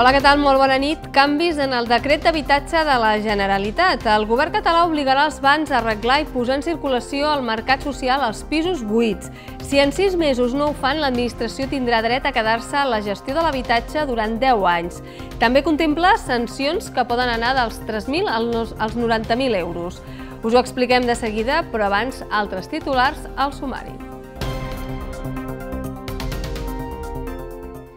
Hola, què tal? Molt bona nit. Canvis en el decret d'habitatge de la Generalitat. El govern català obligarà els bancs a arreglar i posar en circulació al mercat social els pisos buits. Si en sis mesos no ho fan, l'administració tindrà dret a quedar-se a la gestió de l'habitatge durant 10 anys. També contempla sancions que poden anar dels 3.000 als 90.000 euros. Us ho expliquem de seguida, però abans altres titulars al sumari.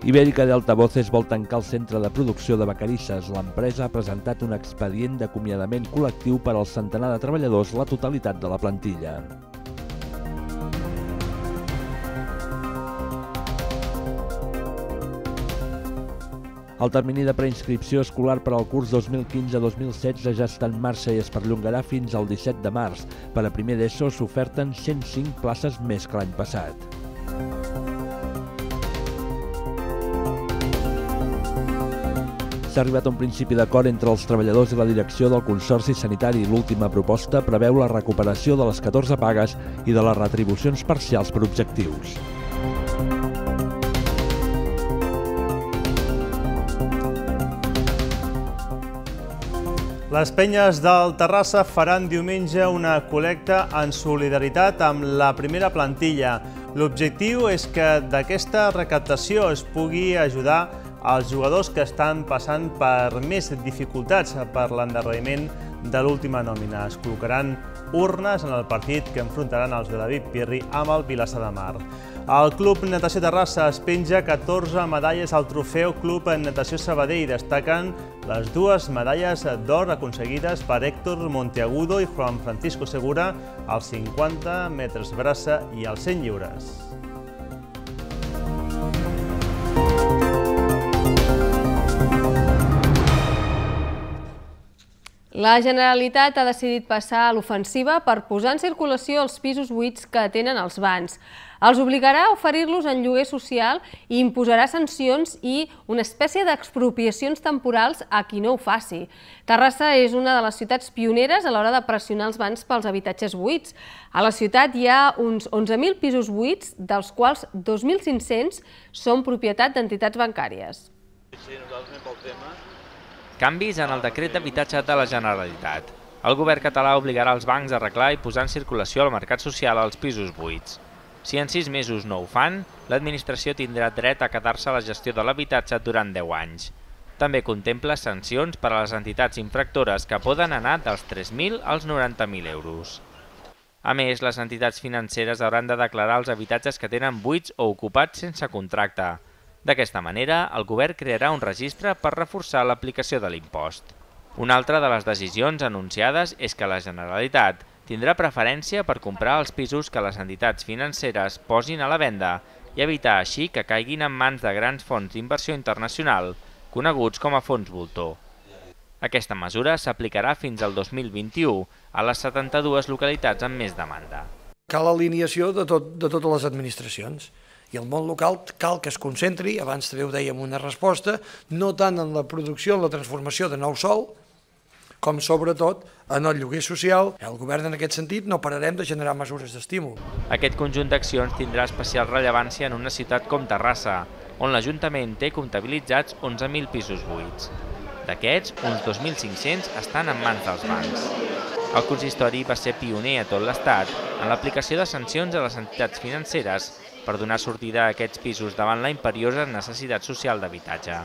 Ibèrica d'Altavoces vol tancar el centre de producció de Vacarisses. L'empresa ha presentat un expedient d'acomiadament col·lectiu per al centenar de treballadors, la totalitat de la plantilla. El termini de preinscripció escolar per al curs 2015-2016 ja està en marxa i es perllongarà fins al 17 de març. Per a primer d'ESO s'oferten 105 places més que l'any passat. S'ha arribat a un principi d'acord entre els treballadors i la direcció del Consorci Sanitari. L'última proposta preveu la recuperació de les 14 pagues i de les retribucions parcials per objectius. Les penyes del Terrassa faran diumenge una col·lecta en solidaritat amb la primera plantilla. L'objectiu és que d'aquesta recaptació es pugui ajudar els jugadors que estan passant per més dificultats per l'endarreriment de l'última nòmina. Es col·locaran urnes en el partit que enfrontaran els de David Pirri amb el Vilassar de Mar. El Club Natació Terrassa es penja 14 medalles al trofeu Club Natació Sabadell. Destaquen les dues medalles d'or aconseguides per Héctor Monteagudo i Juan Francisco Segura als 50 metres braça i als 100 lliures. La Generalitat ha decidit passar a l'ofensiva per posar en circulació els pisos buits que tenen els bans. Els obligarà a oferir-los en lloguer social i imposarà sancions i una espècie d'expropiacions temporals a qui no ho faci. Terrassa és una de les ciutats pioneres a l'hora de pressionar els bans pels habitatges buits. A la ciutat hi ha uns 11.000 pisos buits, dels quals 2.500 són propietat d'entitats bancàries. Sí, nosaltres anem pel tema Canvis en el decret d'habitatge de la Generalitat. El govern català obligarà els bancs a arreglar i posar en circulació al mercat social els pisos buits. Si en sis mesos no ho fan, l'administració tindrà dret a quedar-se a la gestió de l'habitatge durant 10 anys. També contempla sancions per a les entitats infractores que poden anar dels 3.000 als 90.000 euros. A més, les entitats financeres hauran de declarar els habitatges que tenen buits o ocupats sense contracte, D'aquesta manera, el govern crearà un registre per reforçar l'aplicació de l'impost. Una altra de les decisions anunciades és que la Generalitat tindrà preferència per comprar els pisos que les entitats financeres posin a la venda i evitar així que caiguin en mans de grans fons d'inversió internacional, coneguts com a fons voltor. Aquesta mesura s'aplicarà fins al 2021 a les 72 localitats amb més demanda. Cal alineació de, tot, de totes les administracions i el món local cal que es concentri, abans també ho dèiem una resposta, no tant en la producció, en la transformació de nou sol, com sobretot en el lloguer social. El govern en aquest sentit no pararem de generar mesures d'estímul. Aquest conjunt d'accions tindrà especial rellevància en una ciutat com Terrassa, on l'Ajuntament té comptabilitzats 11.000 pisos buits. D'aquests, uns 2.500 estan en mans dels bancs. El consistori va ser pioner a tot l'Estat en l'aplicació de sancions a les entitats financeres per donar sortida a aquests pisos davant la imperiosa necessitat social d'habitatge.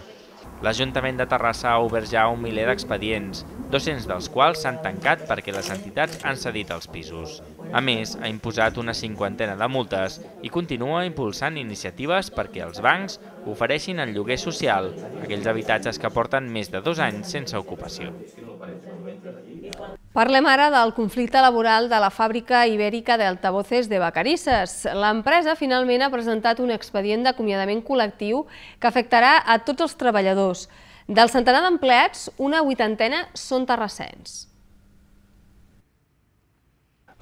L'Ajuntament de Terrassa ha obert ja un miler d'expedients, 200 dels quals s'han tancat perquè les entitats han cedit els pisos. A més, ha imposat una cinquantena de multes i continua impulsant iniciatives perquè els bancs ofereixin el lloguer social, aquells habitatges que porten més de dos anys sense ocupació. Parlem ara del conflicte laboral de la fàbrica ibèrica d'altavoces de Vacarisses. L'empresa finalment ha presentat un expedient d'acomiadament col·lectiu que afectarà a tots els treballadors. Del centenar d'empleats, una vuitantena són terrassens.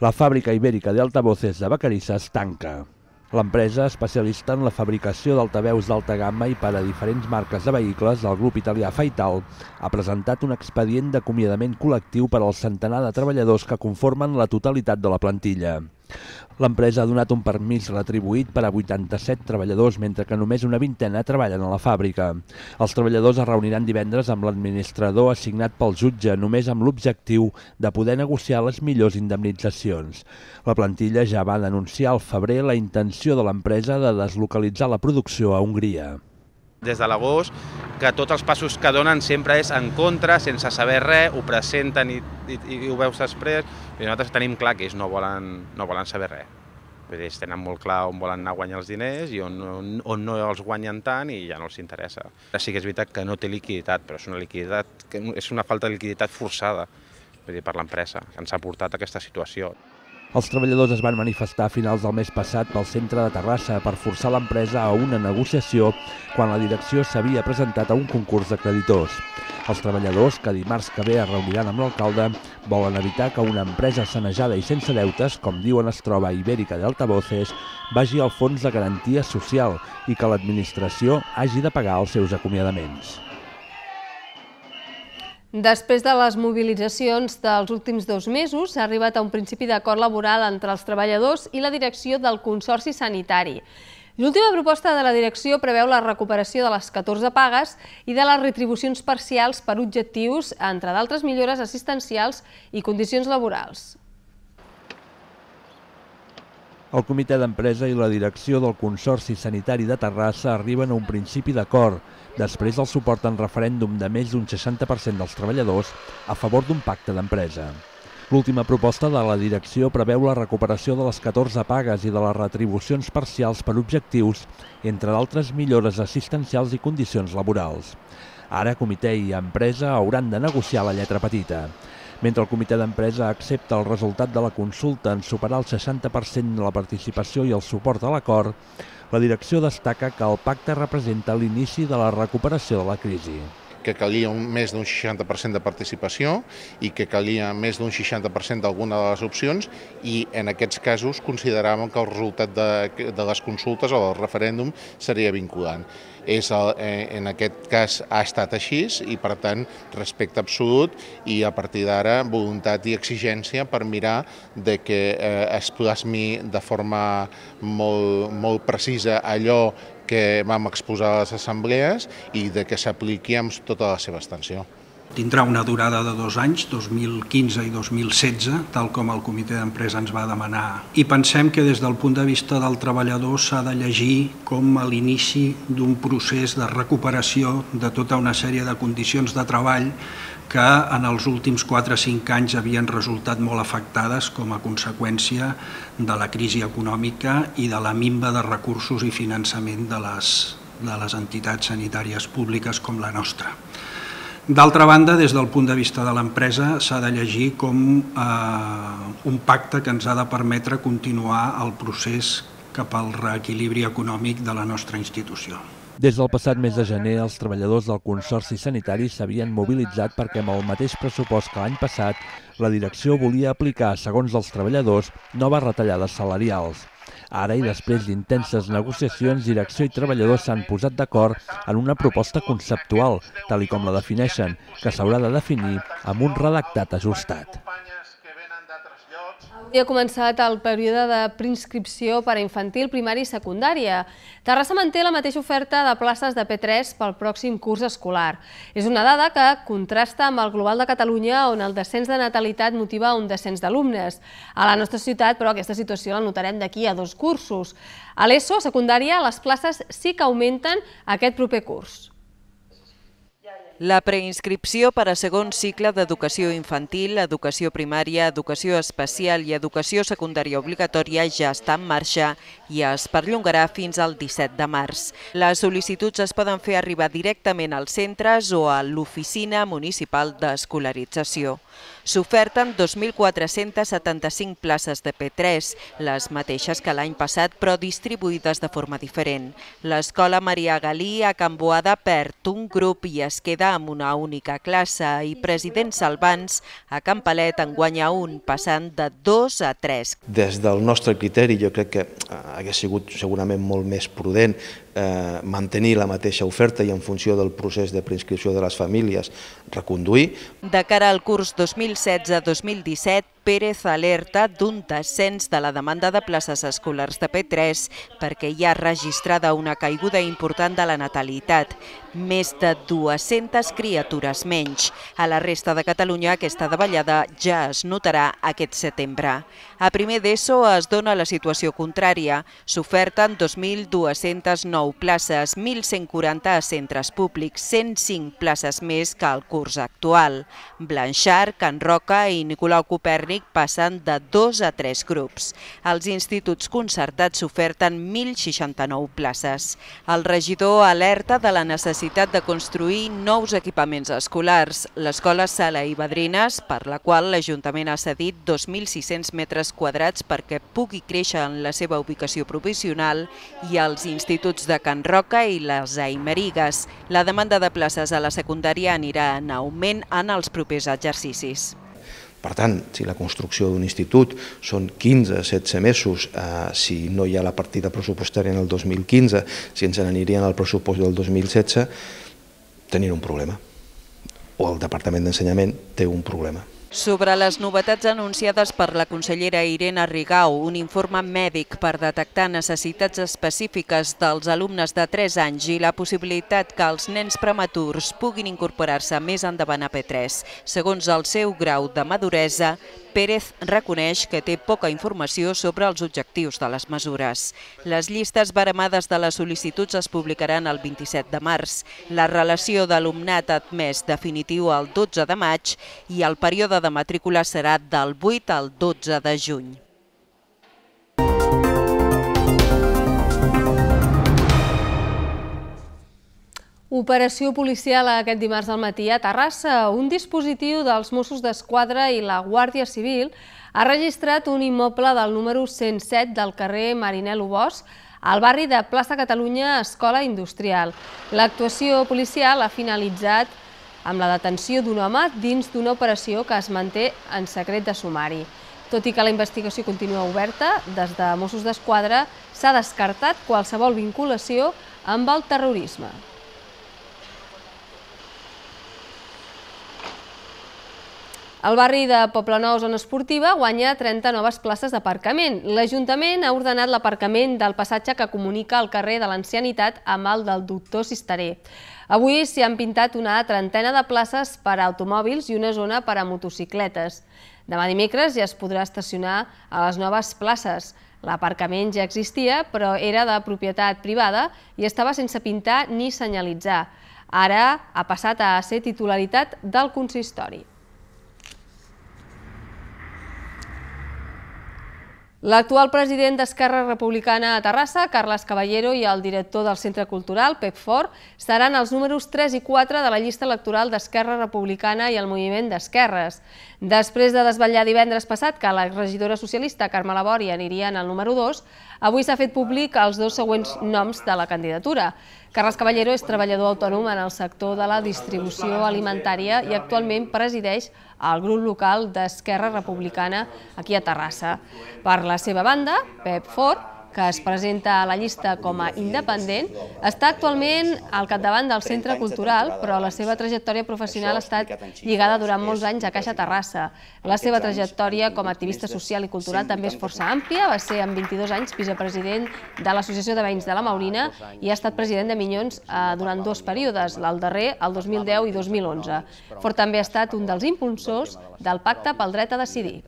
La fàbrica ibèrica d'altavoces de Vacarisses tanca. L'empresa, especialista en la fabricació d'altaveus d'alta gamma i per a diferents marques de vehicles del grup italià Faital, ha presentat un expedient d'acomiadament col·lectiu per al centenar de treballadors que conformen la totalitat de la plantilla. L'empresa ha donat un permís retribuït per a 87 treballadors, mentre que només una vintena treballen a la fàbrica. Els treballadors es reuniran divendres amb l'administrador assignat pel jutge, només amb l'objectiu de poder negociar les millors indemnitzacions. La plantilla ja va denunciar al febrer la intenció de l'empresa de deslocalitzar la producció a Hongria des de l'agost, que tots els passos que donen sempre és en contra, sense saber res, ho presenten i, i, i ho veus després, i nosaltres tenim clar que ells no volen, no volen saber res. Vull dir, ells tenen molt clar on volen anar a guanyar els diners i on, on, on no els guanyen tant i ja no els interessa. Sí que és veritat que no té liquiditat, però és una liquiditat és una falta de liquiditat forçada vull dir, per l'empresa, que ens ha portat a aquesta situació. Els treballadors es van manifestar a finals del mes passat pel centre de Terrassa per forçar l'empresa a una negociació quan la direcció s'havia presentat a un concurs de creditors. Els treballadors, que dimarts que ve es reuniran amb l'alcalde, volen evitar que una empresa sanejada i sense deutes, com diuen es troba Ibèrica d'Altavoces, vagi al fons de garantia social i que l'administració hagi de pagar els seus acomiadaments. Després de les mobilitzacions dels últims dos mesos, s'ha arribat a un principi d'acord laboral entre els treballadors i la direcció del Consorci Sanitari. L'última proposta de la direcció preveu la recuperació de les 14 pagues i de les retribucions parcials per objectius, entre d'altres millores assistencials i condicions laborals. El comitè d'empresa i la direcció del Consorci Sanitari de Terrassa arriben a un principi d'acord després del suport en referèndum de més d'un 60% dels treballadors a favor d'un pacte d'empresa. L'última proposta de la direcció preveu la recuperació de les 14 pagues i de les retribucions parcials per objectius, entre d'altres millores assistencials i condicions laborals. Ara, comitè i empresa hauran de negociar la lletra petita. Mentre el comitè d'empresa accepta el resultat de la consulta en superar el 60% de la participació i el suport a l'acord, la direcció destaca que el pacte representa l'inici de la recuperació de la crisi que calia un, més d'un 60% de participació i que calia més d'un 60% d'alguna de les opcions i en aquests casos consideràvem que el resultat de, de les consultes o del referèndum seria vinculant. És el, eh, en aquest cas ha estat així i per tant respecte absolut i a partir d'ara voluntat i exigència per mirar de que eh, es plasmi de forma molt, molt precisa allò que vam exposar a les assemblees i de que s'apliqui amb tota la seva extensió. Tindrà una durada de dos anys, 2015 i 2016, tal com el comitè d'empresa ens va demanar. I pensem que des del punt de vista del treballador s'ha de llegir com a l'inici d'un procés de recuperació de tota una sèrie de condicions de treball que en els últims 4 o 5 anys havien resultat molt afectades com a conseqüència de la crisi econòmica i de la minva de recursos i finançament de les, de les entitats sanitàries públiques com la nostra. D'altra banda, des del punt de vista de l'empresa, s'ha de llegir com eh, un pacte que ens ha de permetre continuar el procés cap al reequilibri econòmic de la nostra institució. Des del passat mes de gener, els treballadors del Consorci Sanitari s'havien mobilitzat perquè amb el mateix pressupost que l'any passat, la direcció volia aplicar, segons els treballadors, noves retallades salarials. Ara i després d'intenses negociacions, direcció i treballadors s'han posat d'acord en una proposta conceptual, tal com la defineixen, que s'haurà de definir amb un redactat ajustat. Avui ha començat el període de preinscripció per a infantil, primària i secundària. Terrassa manté la mateixa oferta de places de P3 pel pròxim curs escolar. És una dada que contrasta amb el global de Catalunya, on el descens de natalitat motiva un descens d'alumnes. A la nostra ciutat, però, aquesta situació la notarem d'aquí a dos cursos. A l'ESO, secundària, les places sí que augmenten aquest proper curs. La preinscripció per a segon cicle d'educació infantil, educació primària, educació especial i educació secundària obligatòria ja està en marxa i es perllongarà fins al 17 de març. Les sol·licituds es poden fer arribar directament als centres o a l'oficina municipal d'escolarització. S'oferten 2.475 places de P3, les mateixes que l'any passat, però distribuïdes de forma diferent. L'escola Maria Galí a Can Boada perd un grup i es queda amb una única classe i President Salvans a Can Palet en guanya un, passant de 2 a 3. Des del nostre criteri jo crec que eh, hagués sigut segurament molt més prudent eh, mantenir la mateixa oferta i en funció del procés de preinscripció de les famílies reconduir. De cara al curs 2016-2017, Pérez alerta d'un descens de la demanda de places escolars de P3 perquè hi ha registrada una caiguda important de la natalitat, més de 200 criatures menys. A la resta de Catalunya aquesta davallada ja es notarà aquest setembre. A primer d'ESO es dona la situació contrària. S'oferten 2.209 places, 1.140 a centres públics, 105 places més que al curs actual. Blanchard, Can Roca i Nicolau Copèrnic passen de dos a tres grups. Als instituts concertats s'oferten 1.069 places. El regidor alerta de la necessitat de construir nous equipaments escolars. L'escola Sala i Badrines, per la qual l'Ajuntament ha cedit 2.600 metres quadrats perquè pugui créixer en la seva ubicació provisional, i els instituts de Can Roca i les Aimerigues. La demanda de places a la secundària anirà en augment en els propers exercicis. Per tant, si la construcció d'un institut són 15-16 mesos, eh, si no hi ha la partida pressupostària en el 2015, si ens n'anirien al pressupost del 2016, tenir un problema. O el Departament d'Ensenyament té un problema. Sobre les novetats anunciades per la consellera Irene Rigau, un informe mèdic per detectar necessitats específiques dels alumnes de 3 anys i la possibilitat que els nens prematurs puguin incorporar-se més endavant a P3. Segons el seu grau de maduresa, Pérez reconeix que té poca informació sobre els objectius de les mesures. Les llistes baremades de les sol·licituds es publicaran el 27 de març. La relació d'alumnat admès definitiu el 12 de maig i el període de matrícula serà del 8 al 12 de juny. Operació policial aquest dimarts al matí a Terrassa. Un dispositiu dels Mossos d'Esquadra i la Guàrdia Civil ha registrat un immoble del número 107 del carrer Marinel Bosch al barri de Plaça Catalunya Escola Industrial. L'actuació policial ha finalitzat amb la detenció d'un home dins d'una operació que es manté en secret de sumari. Tot i que la investigació continua oberta, des de Mossos d'Esquadra s'ha descartat qualsevol vinculació amb el terrorisme. El barri de Poblenou, zona esportiva, guanya 30 noves places d'aparcament. L'Ajuntament ha ordenat l'aparcament del passatge que comunica el carrer de l'Ancianitat amb el del doctor Cisteré. Avui s'hi han pintat una trentena de places per a automòbils i una zona per a motocicletes. Demà dimecres ja es podrà estacionar a les noves places. L'aparcament ja existia, però era de propietat privada i estava sense pintar ni senyalitzar. Ara ha passat a ser titularitat del consistori. L'actual president d'Esquerra Republicana a Terrassa, Carles Caballero, i el director del Centre Cultural, Pep Fort, seran els números 3 i 4 de la llista electoral d'Esquerra Republicana i el Moviment d'Esquerres. Després de desvetllar divendres passat que la regidora socialista Carme Labori aniria en el número 2, avui s'ha fet públic els dos següents noms de la candidatura. Carles Caballero és treballador autònom en el sector de la distribució alimentària i actualment presideix el grup local d'Esquerra Republicana aquí a Terrassa. Per la seva banda, Pep Fort, que es presenta a la llista com a independent, està actualment al capdavant del Centre Cultural, però la seva trajectòria professional ha estat lligada durant molts anys a Caixa Terrassa. La seva trajectòria com a activista social i cultural també és força àmplia, va ser amb 22 anys vicepresident de l'Associació de Veïns de la Maurina i ha estat president de Minyons eh, durant dos períodes, el darrer, el 2010 i 2011. Fort també ha estat un dels impulsors del Pacte pel Dret a Decidir.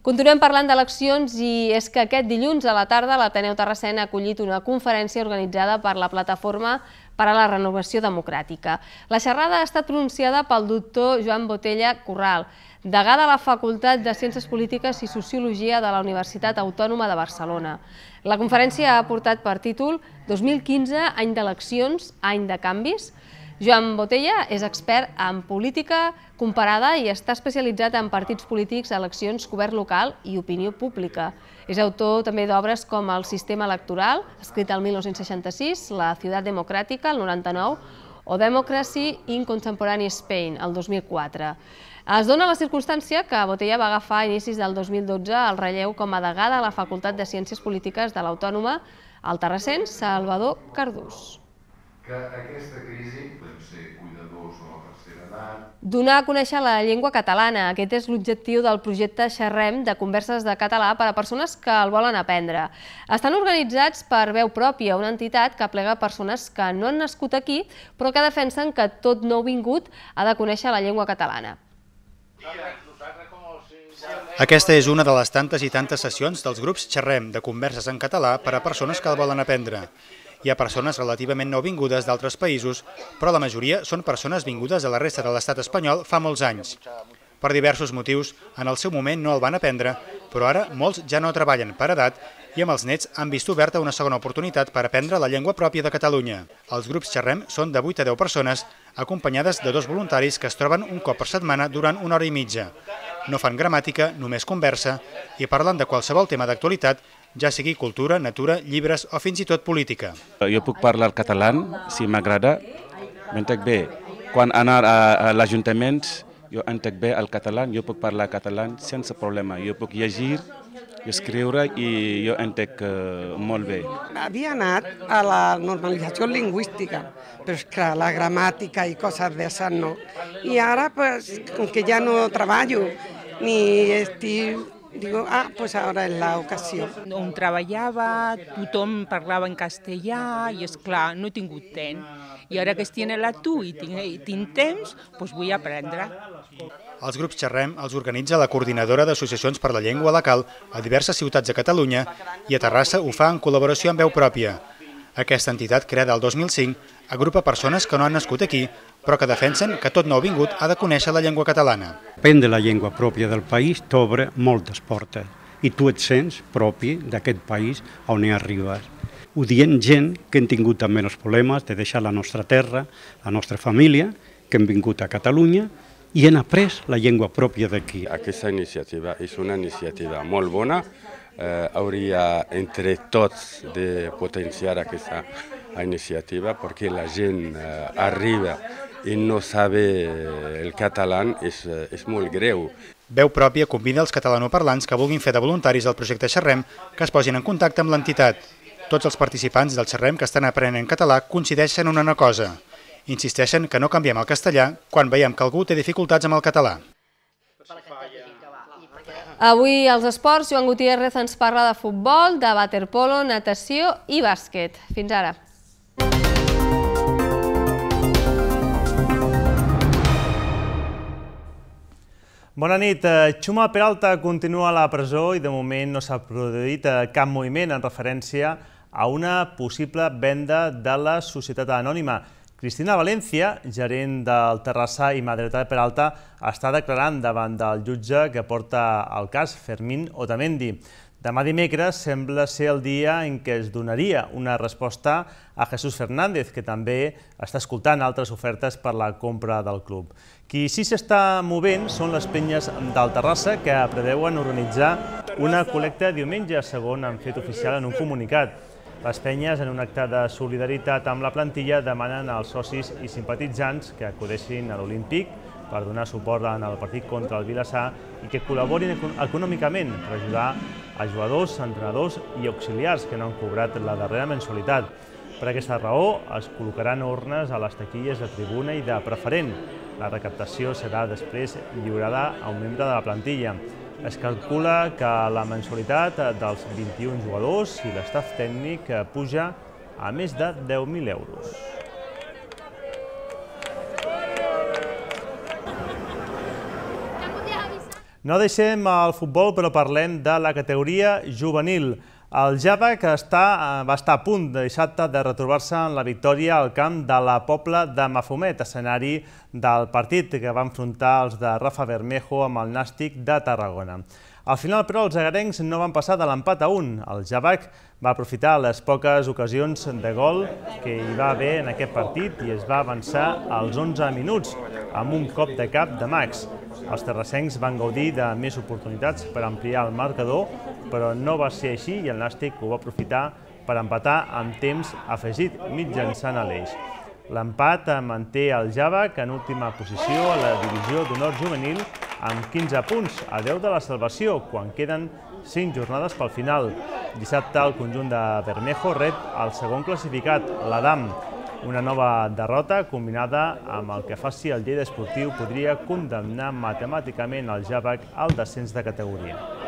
Continuem parlant d'eleccions i és que aquest dilluns a la tarda l'Ateneu Terrassena ha acollit una conferència organitzada per la Plataforma per a la Renovació Democràtica. La xerrada ha estat pronunciada pel doctor Joan Botella Corral, degà de la Facultat de Ciències Polítiques i Sociologia de la Universitat Autònoma de Barcelona. La conferència ha portat per títol 2015, any d'eleccions, any de canvis, Joan Botella és expert en política comparada i està especialitzat en partits polítics, eleccions, govern local i opinió pública. És autor també d'obres com El sistema electoral, escrit el 1966, La ciutat democràtica, el 99, o Democracy in Contemporary Spain, el 2004. Es dona la circumstància que Botella va agafar a inicis del 2012 el relleu com a degà de la Facultat de Ciències Polítiques de l'Autònoma, al Terrassens, Salvador Cardús. Que aquesta crisi, podem ser cuidadors o la tercera edat... Donar a conèixer la llengua catalana. Aquest és l'objectiu del projecte Xerrem de converses de català per a persones que el volen aprendre. Estan organitzats per Veu Pròpia, una entitat que plega persones que no han nascut aquí, però que defensen que tot nou vingut ha de conèixer la llengua catalana. Aquesta és una de les tantes i tantes sessions dels grups Xerrem de converses en català per a persones que el volen aprendre. Hi ha persones relativament nouvingudes d'altres països, però la majoria són persones vingudes de la resta de l'estat espanyol fa molts anys. Per diversos motius, en el seu moment no el van aprendre, però ara molts ja no treballen per edat i amb els nets han vist oberta una segona oportunitat per aprendre la llengua pròpia de Catalunya. Els grups Xerrem són de 8 a 10 persones, acompanyades de dos voluntaris que es troben un cop per setmana durant una hora i mitja. No fan gramàtica, només conversa, i parlen de qualsevol tema d'actualitat ja sigui cultura, natura, llibres o fins i tot política. Jo puc parlar català, si m'agrada, m'entenc bé. Quan anar a, a l'Ajuntament, jo entenc bé el català, jo puc parlar català sense problema. Jo puc llegir, escriure i jo entenc uh, molt bé. Havia anat a la normalització lingüística, però és que la gramàtica i coses d'això no. I ara, pues, com que ja no treballo ni estic Digo, ah, pues ahora es la ocasió. On treballava, tothom parlava en castellà i, és clar no he tingut temps. I ara que estic en tu i tinc, i tinc temps, doncs vull aprendre. Els grups Xerrem els organitza la Coordinadora d'Associacions per la Llengua Local a diverses ciutats de Catalunya i a Terrassa ho fa en col·laboració amb veu pròpia. Aquesta entitat, creada el 2005, agrupa persones que no han nascut aquí, però que defensen que tot nou vingut ha de conèixer la llengua catalana. Aprendre la llengua pròpia del país t'obre moltes portes i tu et sents propi d'aquest país on hi arribes. Ho dient gent que hem tingut també els problemes de deixar la nostra terra, la nostra família, que hem vingut a Catalunya i hem après la llengua pròpia d'aquí. Aquesta iniciativa és una iniciativa molt bona, eh, hauria entre tots de potenciar aquesta iniciativa perquè la gent eh, arriba i no sabe el català és, eh, és molt greu. Veu pròpia convida els catalanoparlants que vulguin fer de voluntaris del projecte Xerrem que es posin en contacte amb l'entitat. Tots els participants del Xerrem que estan aprenent català coincideixen en una cosa. Insisteixen que no canviem el castellà quan veiem que algú té dificultats amb el català. Avui als esports, Joan Gutiérrez ens parla de futbol, de waterpolo, natació i bàsquet. Fins ara. Bona nit. Xuma eh, Peralta continua a la presó i de moment no s'ha produït eh, cap moviment en referència a una possible venda de la societat anònima. Cristina Valencia, gerent del Terrassa i mà dreta de Peralta, està declarant davant del jutge que porta el cas, Fermín Otamendi. Demà dimecres sembla ser el dia en què es donaria una resposta a Jesús Fernández, que també està escoltant altres ofertes per la compra del club. Qui sí s'està movent són les penyes del Terrassa, que preveuen organitzar una col·lecta diumenge, segon han fet oficial en un comunicat. Les penyes, en un acte de solidaritat amb la plantilla, demanen als socis i simpatitzants que acudeixin a l'Olímpic per donar suport en el partit contra el Vilassar i que col·laborin econòmicament per ajudar a jugadors, entrenadors i auxiliars que no han cobrat la darrera mensualitat. Per aquesta raó es col·locaran urnes a les taquilles de tribuna i de preferent. La recaptació serà després lliurada a un membre de la plantilla. Es calcula que la mensualitat dels 21 jugadors i l'estaf tècnic puja a més de 10.000 euros. No deixem el futbol, però parlem de la categoria juvenil. El Java, que està, eh, va estar a punt de dissabte de retrobar-se en la victòria al camp de la Pobla de Mafumet, escenari del partit que va enfrontar els de Rafa Bermejo amb el Nàstic de Tarragona. Al final, però, els agarencs no van passar de l'empat a un. El Javac va aprofitar les poques ocasions de gol que hi va haver en aquest partit i es va avançar als 11 minuts amb un cop de cap de Max. Els terrassencs van gaudir de més oportunitats per ampliar el marcador, però no va ser així i el Nàstic ho va aprofitar per empatar amb temps afegit mitjançant a l'eix. L'empat manté el Java, que en última posició a la divisió d'honor juvenil amb 15 punts, a 10 de la salvació, quan queden 5 jornades pel final. Dissabte el conjunt de Bermejo rep el segon classificat, l'Adam. Una nova derrota combinada amb el que faci el Lleida Esportiu podria condemnar matemàticament el Javac al descens de categoria.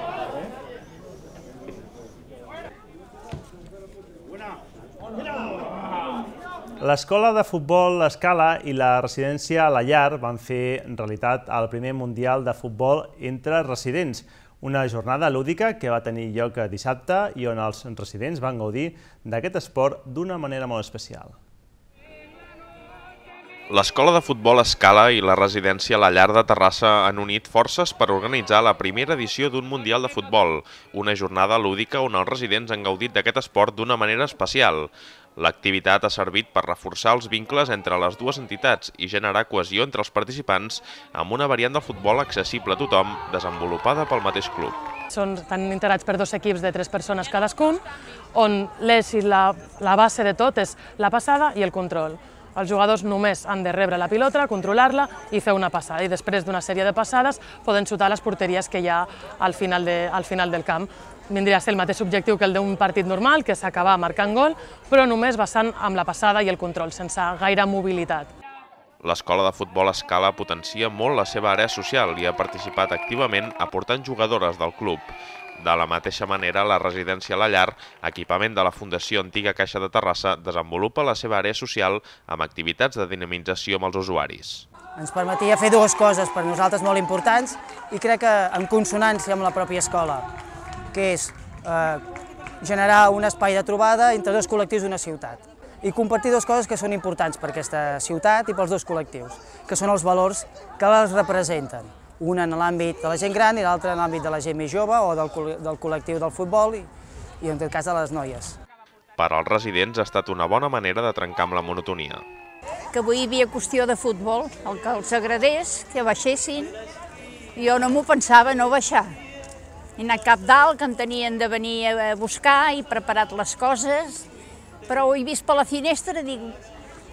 L'escola de futbol Escala i la residència La Llar van fer realitat el primer Mundial de Futbol entre residents, una jornada lúdica que va tenir lloc dissabte i on els residents van gaudir d'aquest esport d'una manera molt especial. L'escola de futbol Escala i la residència La Llar de Terrassa han unit forces per organitzar la primera edició d'un Mundial de Futbol, una jornada lúdica on els residents han gaudit d'aquest esport d'una manera especial. L'activitat ha servit per reforçar els vincles entre les dues entitats i generar cohesió entre els participants amb una variant del futbol accessible a tothom, desenvolupada pel mateix club. Són, estan integrats per dos equips de tres persones cadascun, on l'eix i la, la base de tot és la passada i el control. Els jugadors només han de rebre la pilota, controlar-la i fer una passada. I després d'una sèrie de passades poden xutar les porteries que hi ha al final, de, al final del camp vindria a ser el mateix objectiu que el d'un partit normal, que és acabar marcant gol, però només basant amb la passada i el control, sense gaire mobilitat. L'escola de futbol Escala potencia molt la seva àrea social i ha participat activament aportant jugadores del club. De la mateixa manera, la residència La Llar, equipament de la Fundació Antiga Caixa de Terrassa, desenvolupa la seva àrea social amb activitats de dinamització amb els usuaris. Ens permetia fer dues coses per nosaltres molt importants i crec que en consonància amb la pròpia escola que és eh, generar un espai de trobada entre dos col·lectius d'una ciutat i compartir dues coses que són importants per aquesta ciutat i pels dos col·lectius, que són els valors que les representen, un en l'àmbit de la gent gran i l'altre en l'àmbit de la gent més jove o del, del col·lectiu del futbol i, i en tot cas de les noies. Per als residents ha estat una bona manera de trencar amb la monotonia. Que avui hi havia qüestió de futbol, el que els agradés, que baixessin, jo no m'ho pensava no baixar, he anat cap dalt, que em tenien de venir a buscar, i preparat les coses, però ho he vist per la finestra, dic,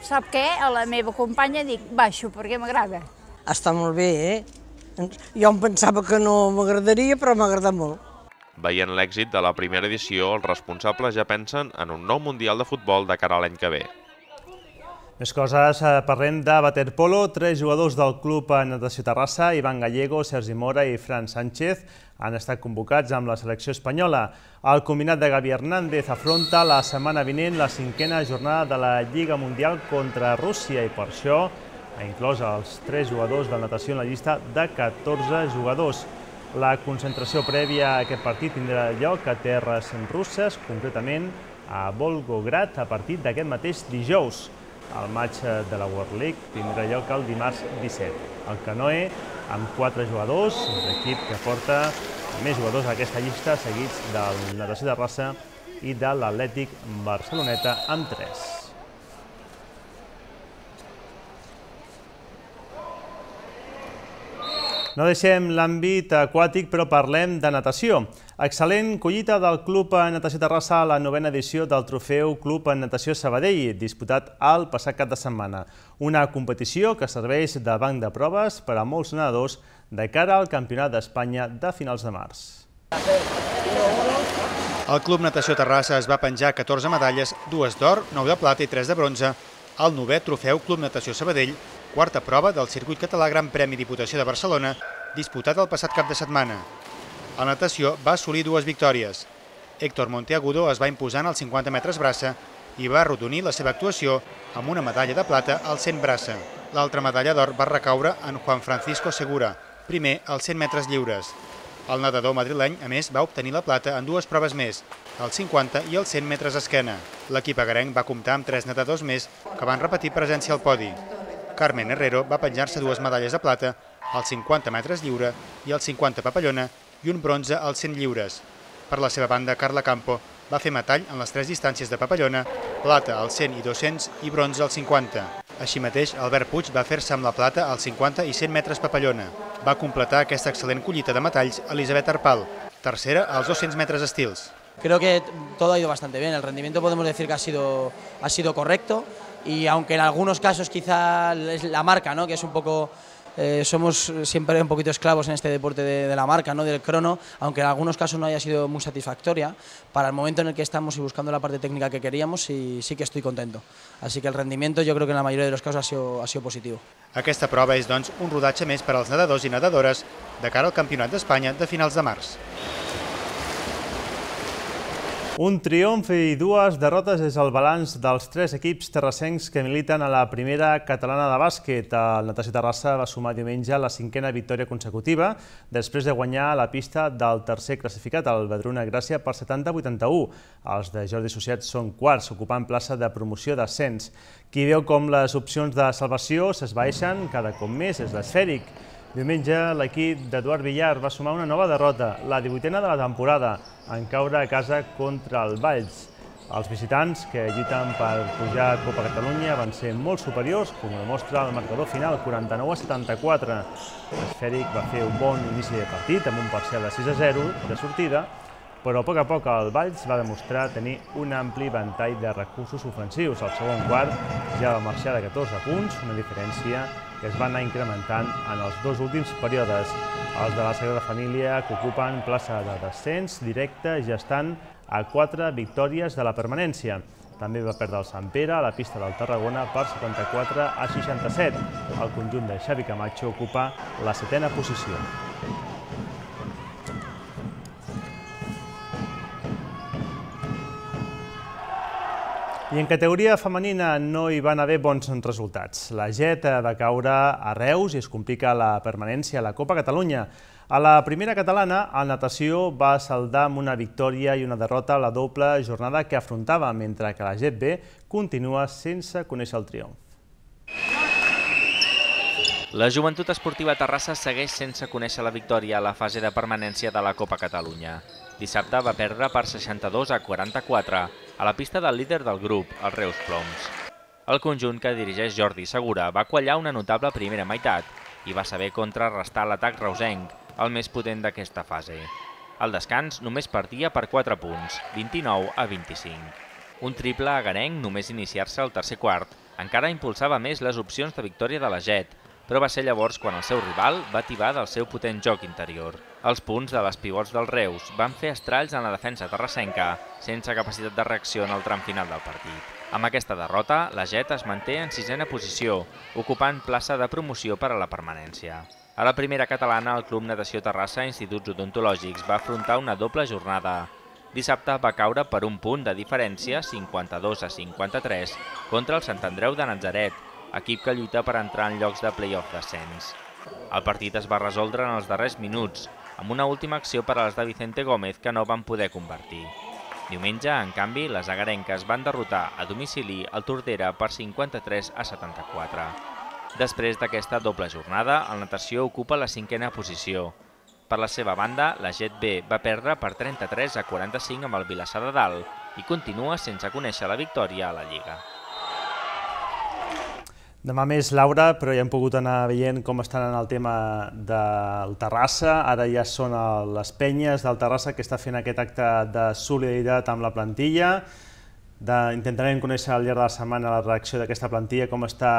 sap què? A la meva companya dic, baixo, perquè m'agrada. Està molt bé, eh? Jo em pensava que no m'agradaria, però m'agrada molt. Veient l'èxit de la primera edició, els responsables ja pensen en un nou Mundial de Futbol de cara a l'any que ve. Més coses, eh, parlem de waterpolo. Tres jugadors del Club Natació Terrassa, Ivan Gallego, Sergi Mora i Fran Sánchez, han estat convocats amb la selecció espanyola. El combinat de Gavi Hernández afronta la setmana vinent la cinquena jornada de la Lliga Mundial contra Rússia i per això ha inclòs els tres jugadors de natació en la llista de 14 jugadors. La concentració prèvia a aquest partit tindrà lloc a terres russes, concretament a Volgograd, a partir d'aquest mateix dijous. El maig de la World League tindrà lloc el dimarts 17. El canoe, amb quatre jugadors, l'equip que porta més jugadors a aquesta llista, seguits del Natació de Raça i de l'Atlètic Barceloneta amb tres. No deixem l'àmbit aquàtic, però parlem de natació. Excel·lent collita del Club Natació Terrassa a la novena edició del trofeu Club Natació Sabadell, disputat el passat cap de setmana. Una competició que serveix de banc de proves per a molts nedadors de cara al Campionat d'Espanya de finals de març. El Club Natació Terrassa es va penjar 14 medalles, dues d'or, 9 de plata i 3 de bronze, al novè trofeu Club Natació Sabadell, quarta prova del circuit català Gran Premi Diputació de Barcelona, disputat el passat cap de setmana. A natació va assolir dues victòries. Héctor Monteagudo es va imposar en els 50 metres braça i va arrodonir la seva actuació amb una medalla de plata al 100 braça. L'altra medalla d'or va recaure en Juan Francisco Segura, primer als 100 metres lliures. El nedador madrileny, a més, va obtenir la plata en dues proves més, els 50 i els 100 metres esquena. L'equip agarenc va comptar amb tres nedadors més que van repetir presència al podi. Carmen Herrero va penjar-se dues medalles de plata, als 50 metres lliure i als 50 papallona i un bronze als 100 lliures. Per la seva banda, Carla Campo va fer metall en les tres distàncies de papallona, plata als 100 i 200 i bronze als 50. Així mateix, Albert Puig va fer-se amb la plata als 50 i 100 metres papallona. Va completar aquesta excel·lent collita de metalls Elisabet Arpal, tercera als 200 metres estils. Creo que todo ha ido bastante bien, el rendimiento podemos decir que ha sido, ha sido correcto y aunque en algunos casos quizá es la marca, ¿no? que es un poco Eh, somos siempre un poquito esclavos en este deporte de, de, la marca, ¿no? del crono, aunque en algunos casos no haya sido muy satisfactoria. Para el momento en el que estamos y buscando la parte técnica que queríamos, sí, sí que estoy contento. Así que el rendimiento yo creo que en la mayoría de los casos ha sido, ha sido positivo. Aquesta prova és, doncs, un rodatge més per als nedadors i nedadores de cara al Campionat d'Espanya de finals de març. Un triomf i dues derrotes és el balanç dels tres equips terrassencs que militen a la primera catalana de bàsquet. El Natació Terrassa va sumar diumenge la cinquena victòria consecutiva després de guanyar la pista del tercer classificat, el Badruna Gràcia, per 70-81. Els de Jordi Sociat són quarts, ocupant plaça de promoció d'ascens. Qui veu com les opcions de salvació s'esbaixen cada cop més és l'esfèric. Diumenge, l'equip d'Eduard Villar va sumar una nova derrota, la 18a de la temporada, en caure a casa contra el Valls. Els visitants, que lluiten per pujar a Copa Catalunya, van ser molt superiors, com ho demostra el marcador final, 49 a 74. L'esfèric va fer un bon inici de partit, amb un parcial de 6 a 0 de sortida, però a poc a poc el Valls va demostrar tenir un ampli ventall de recursos ofensius. Al segon quart ja va marxar de 14 punts, una diferència que es va anar incrementant en els dos últims períodes. Els de la Sagrada Família que ocupen plaça de descens directe ja estan a quatre victòries de la permanència. També va perdre el Sant Pere a la pista del Tarragona per 74 a 67. El conjunt de Xavi Camacho ocupa la setena posició. I en categoria femenina no hi van haver bons resultats. La Jet va caure a Reus i es complica la permanència a la Copa Catalunya. A la primera catalana, el natació va saldar amb una victòria i una derrota a la doble jornada que afrontava, mentre que la Jet B continua sense conèixer el triomf. La Joventut Esportiva Terrassa segueix sense conèixer la victòria a la fase de permanència de la Copa Catalunya. Dissabte va perdre per 62 a 44 a la pista del líder del grup, el Reus Ploms. El conjunt que dirigeix Jordi Segura va quallar una notable primera meitat i va saber contrarrestar l'atac reusenc, el més potent d'aquesta fase. Al descans només partia per 4 punts, 29 a 25. Un triple agarenc només iniciar-se al tercer quart encara impulsava més les opcions de victòria de la Jet, però va ser llavors quan el seu rival va tibar del seu potent joc interior. Els punts de les pivots del Reus van fer estralls en la defensa terrassenca, sense capacitat de reacció en el tram final del partit. Amb aquesta derrota, la Jet es manté en sisena posició, ocupant plaça de promoció per a la permanència. A la primera catalana, el Club Natació Terrassa Instituts Odontològics va afrontar una doble jornada. Dissabte va caure per un punt de diferència, 52 a 53, contra el Sant Andreu de Nazaret, equip que lluita per entrar en llocs de play-off d'ascens. El partit es va resoldre en els darrers minuts, amb una última acció per a les de Vicente Gómez que no van poder convertir. Diumenge, en canvi, les agarenques van derrotar a domicili el Tordera per 53 a 74. Després d'aquesta doble jornada, el natació ocupa la cinquena posició. Per la seva banda, la Jet B va perdre per 33 a 45 amb el Vilassar de Dalt i continua sense conèixer la victòria a la Lliga. Demà més, Laura, però ja hem pogut anar veient com estan en el tema del Terrassa. Ara ja són les penyes del Terrassa que està fent aquest acte de solidaritat amb la plantilla. De, intentarem conèixer al llarg de la setmana la reacció d'aquesta plantilla, com està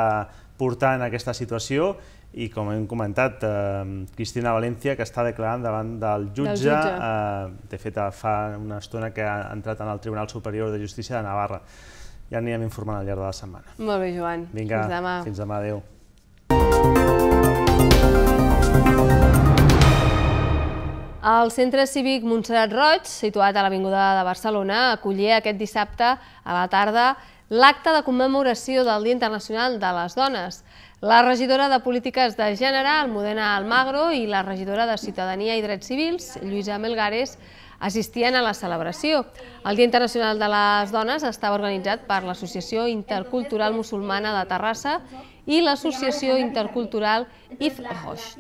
portant aquesta situació i com hem comentat, eh, Cristina València, que està declarant davant del jutge, del jutge. Eh, de fet fa una estona que ha entrat en el Tribunal Superior de Justícia de Navarra ja anirem informant al llarg de la setmana. Molt bé, Joan. Vinga, fins demà. Fins demà, adéu. El Centre Cívic Montserrat Roig, situat a l'Avinguda de Barcelona, acollia aquest dissabte a la tarda l'acte de commemoració del Dia Internacional de les Dones. La regidora de Polítiques de Gènere, Almudena Almagro, i la regidora de Ciutadania i Drets Civils, Lluïsa Melgares, assistien a la celebració. El Dia Internacional de les Dones estava organitzat per l'Associació Intercultural Musulmana de Terrassa i l'Associació Intercultural If Hosh.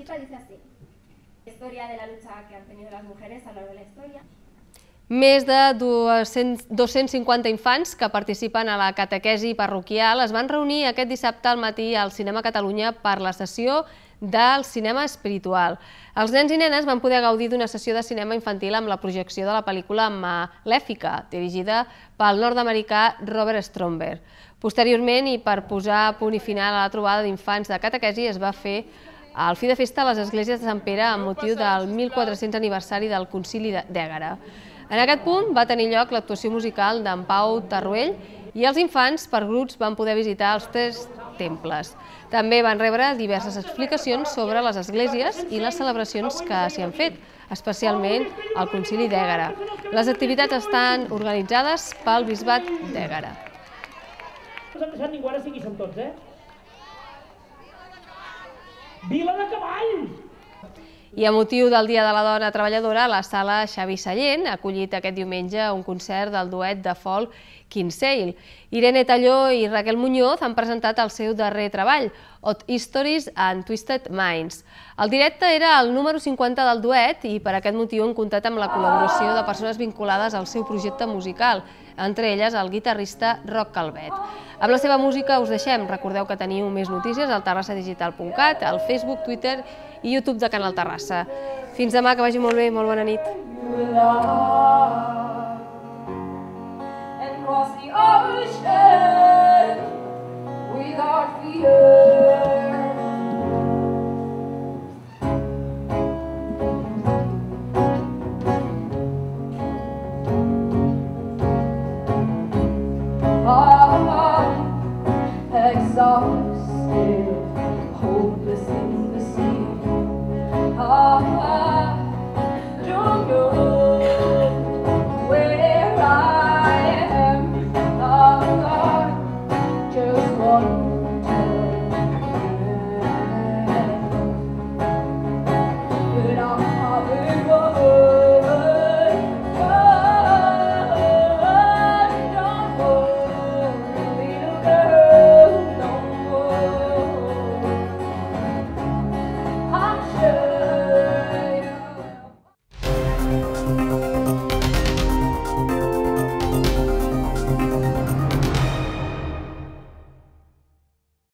Més de 250 infants que participen a la catequesi parroquial es van reunir aquest dissabte al matí al Cinema Catalunya per la sessió del cinema espiritual. Els nens i nenes van poder gaudir d'una sessió de cinema infantil amb la projecció de la pel·lícula Malèfica, dirigida pel nord-americà Robert Stromberg. Posteriorment, i per posar punt i final a la trobada d'infants de catequesi, es va fer al fi de festa a les esglésies de Sant Pere amb motiu del 1400 aniversari del concili d'Ègara. En aquest punt va tenir lloc l'actuació musical d'en Pau Tarruell i els infants per grups van poder visitar els tres temples. També van rebre diverses explicacions sobre les esglésies i les celebracions que s'hi han fet, especialment el concili d'Ègara. Les activitats estan organitzades pel bisbat d'Ègara. Ningú, ara tots, eh? Vila de Cavalls! I a motiu del Dia de la Dona Treballadora, la sala Xavi Sallent ha acollit aquest diumenge un concert del duet de folk Kinsale. Irene Talló i Raquel Muñoz han presentat el seu darrer treball, Hot Histories and Twisted Minds. El directe era el número 50 del duet i per aquest motiu han comptat amb la col·laboració de persones vinculades al seu projecte musical, entre elles el guitarrista Roc Calvet. Amb la seva música us deixem. Recordeu que teniu més notícies al terrassadigital.cat, al Facebook, Twitter i YouTube de Canal Terrassa. Fins demà, que vagi molt bé, molt bona nit. Exhausted,